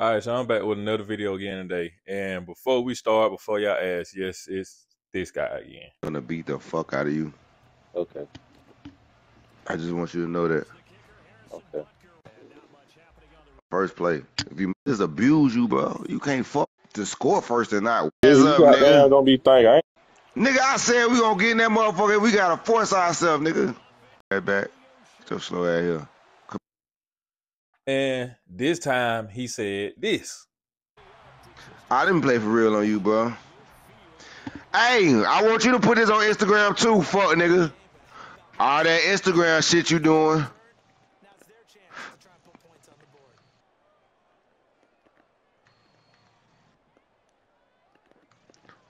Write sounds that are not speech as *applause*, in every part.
All right, so I'm back with another video again today. And before we start, before y'all ask, yes, it's this guy again. gonna beat the fuck out of you. Okay. I just want you to know that. Okay. First play. If you just abuse you, bro, you can't fuck to score first and not. What's up, got nigga? damn gonna be thinking. I Nigga, I said we gonna get in that motherfucker. We gotta force ourselves, nigga. Right back. Still slow out here. And this time he said this. I didn't play for real on you, bro. Hey, I want you to put this on Instagram too, fuck nigga. All that Instagram shit you doing.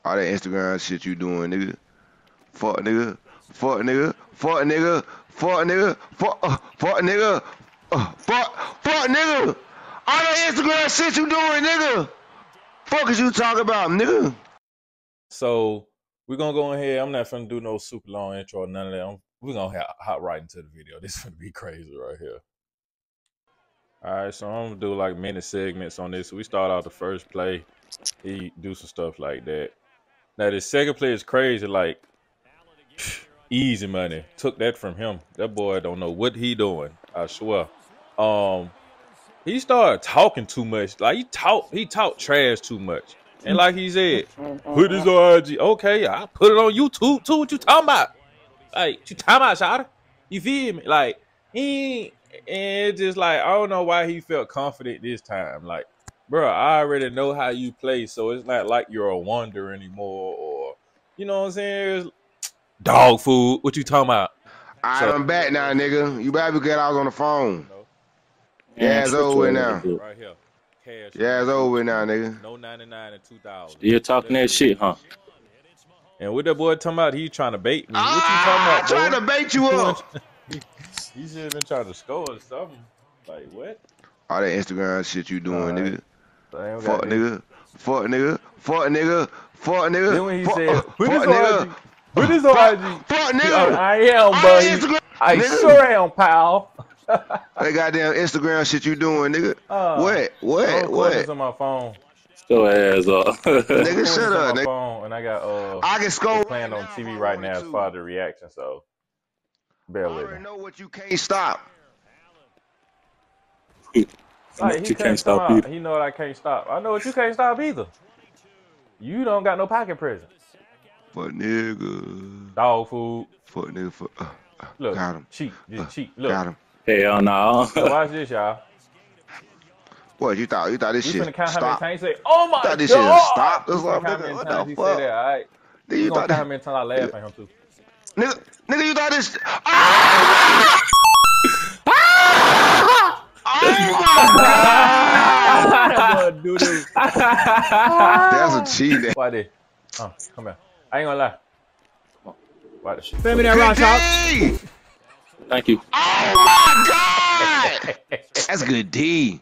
All that Instagram shit you doing, nigga. Fuck nigga. Fuck nigga. Fuck nigga. Fuck nigga. Fuck uh, fuck nigga. Uh, fuck fuck nigga. All that Instagram shit you doing, nigga. Fuck is you talking about, nigga? So we're gonna go in here. I'm not finna do no super long intro or none of that. I'm, we're gonna hop, hop right into the video. *laughs* This is gonna be crazy right here. All right, so I'm gonna do like mini segments on this. We start out the first play. He do some stuff like that. Now the second play is crazy. Like easy money. Took that from him. That boy don't know what he doing. I swear. Um, he started talking too much. Like he talk, he talk trash too much. And like he said, put this on IG. Okay, I put it on YouTube too. What you talking about? Like, you talking about, Shada? You feel me? Like, he and it's just like I don't know why he felt confident this time. Like, bro, I already know how you play, so it's not like you're a wonder anymore, or you know what I'm saying? It's dog food. What you talking about? All right, So- I'm back now, nigga. You better get I was on the phone. No, Yeah, it's over now. right here, cash. Yeah, it's over now, nigga. No 99 and 2000. Still talking that shit, huh? And what that boy talking about? He trying to bait me. What you Ah, talking trying about? to bait you up. *laughs* He should have been trying to score or something. Like what? All that Instagram shit you doing, Alright. nigga. I ain't Fuck nigga. Fuck nigga. Fuck nigga. Fuck nigga. Then when he fuck, said, uh, "Put fuck this nigga. IG, put this on Fuck nigga. I am, All buddy. Instagram. I nigga. sure am, pal. *laughs* That goddamn Instagram shit you doing, nigga. Uh, what? What? recording What? this on my phone. Still ass up. Nigga, shut up, my nigga. phone, and I got uh I can score. playing on TV right now as far as the reaction. So bear I with already me. know what you can't stop. Like, he you can't stop come out, either. He know what I can't stop. I know what you can't stop either. You don't got no pocket presence. Fuck nigga. Dog food. Fuck nigga. Fuck. Uh, uh, Look, got him. cheat, just Uh, cheat. Look, Got him. Hell no. so watch this, y'all. What you thought? You thought this You shit finna count how many stop? times you say, "Oh my thought this god!" shit stopped or You finna something, count how nigga? many What times the he fuck? say that, all right? Nigga, You you gonna thought count how that? many times I laugh at him too? Nigga, nigga, you thought this? Ah! Oh my god! Boy, doo-doo. That's a cheat. Why this? Uh, come here. I ain't gonna lie. Come on. Why this shit? Feel me that round shot. Good D. Thank you. Oh my god! That's good D.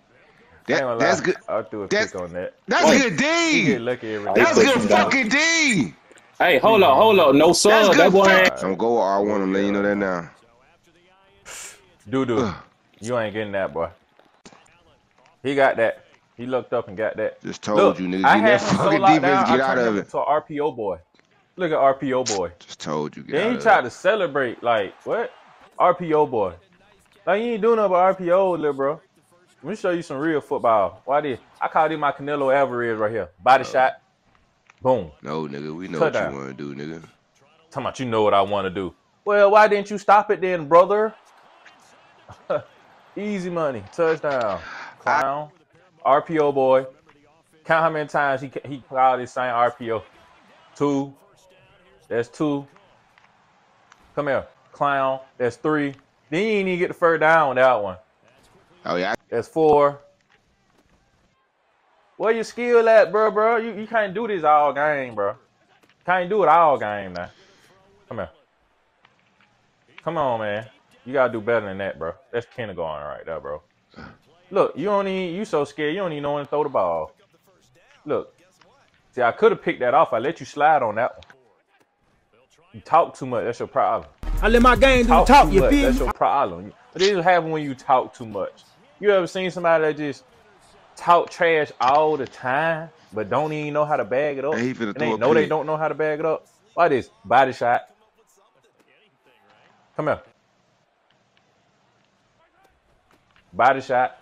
That, that's good. I'll do a that's- pick on that. That's What? good He get D. lucky every day. That's Hey, good listen, fucking D. Hey, hold up, hold up. No That's sub. That good. boy fuck- ain't. I'm go with R1. I'm letting you know that now. Doo doo. You ain't getting that, boy. He got that. He looked up and got that. Just told Look, you, nigga. I Get had that him so fucking locked defense. down, Get I out of it. to an RPO boy. Look at RPO boy. Just told you. Get Then out he of tried it. to celebrate like what? RPO boy. Like you ain't doing nothing but RPO, little bro. Let me show you some real football. Why did I call him my Canelo Alvarez right here? Body oh. shot. Boom. No, nigga. We know what you want to do, nigga. Talking about you know what I want to do. Well, why didn't you stop it then, brother? *laughs* Easy money. Touchdown. Clown. RPO boy. Count how many times he he called his same RPO. Two. That's two. Come here. Clown. That's three. Then you ain't even get the third down with that one. Oh yeah. That's four. Where your skill at, bro, bro? You, you can't do this all game, bro. Can't do it all game now. Come here. Come on, man. You gotta do better than that, bro. That's kindergarten right there, bro. Look, you don't even you so scared you don't even know when to throw the ball. Look. See, I could have picked that off. I let you slide on that one. You talk too much, that's your problem I let my game do the talk, talk, you much. feel That's me? your problem. But it happen when you talk too much. You ever seen somebody that just talk trash all the time, but don't even know how to bag it up. And he And they a know they don't know how to bag it up. Why this? Body shot. Come here. Body shot.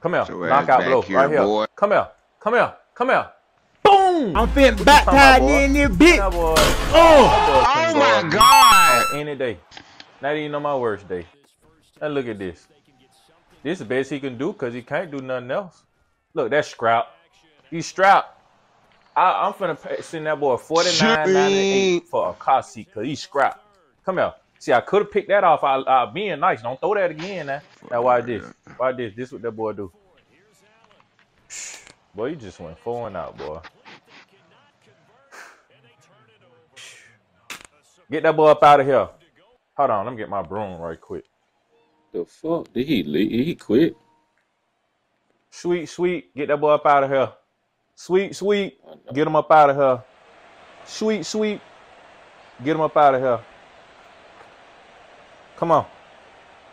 Come here. Your ass Knockout blow. here, right here. boy. Come here. Come here. Come here. Boom! I'm feeling What you baptized in boy? this bitch. That boy, Oh, that Oh my can God! on any day. Not even on my worst day. Now look at this. This is the best he can do because he can't do nothing else. Look, that's scrap. He's strapped. I, I'm finna pay, send that boy forty nine ninety eight for a car seat because he's scrapped. Come here. See, I could have picked that off. I, I being nice. Don't throw that again now. Now why this? Why this? This what that boy do? Boy, you just went four and out, boy. Get that boy up out of here. Hold on, let me get my broom right quick. The fuck? Did he leave? He quit? Sweet, sweet, get that boy up out of here. Sweet, sweet, get him up out of here. Sweet, sweet, get him up out of here. Come on,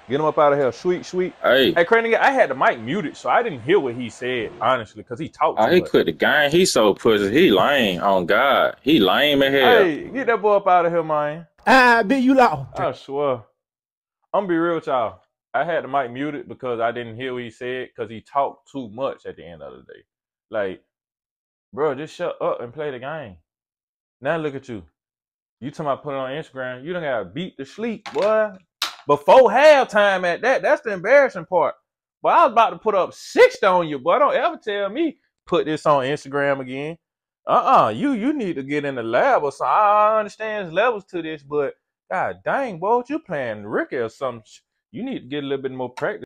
get him up out of here. Sweet, sweet. Hey, Hey, Craig, I had the mic muted, so I didn't hear what he said, honestly, because he talked oh, too he much. quit the game. He so pussy. He lame. On God, he lame as hell. Hey, get that boy up out of here, man. Ah, I bet you loud. I swear. I'm gonna be real with y'all. I had the mic muted because I didn't hear what he said because he talked too much at the end of the day. Like, bro, just shut up and play the game. Now look at you. You talking about put it on Instagram. You don't got to beat the sleep, boy. Before halftime at that. That's the embarrassing part. But I was about to put up 60 on you, but Don't ever tell me put this on Instagram again. Uh-uh. You you need to get in the lab or something. I understand there's levels to this, but God dang, boy, you playing Ricky or something? You need to get a little bit more practice.